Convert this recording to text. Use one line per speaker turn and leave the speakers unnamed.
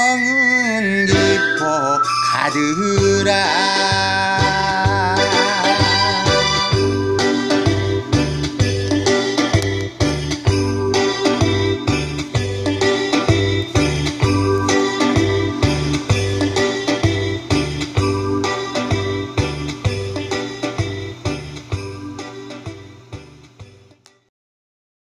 영은 깊어 가득라.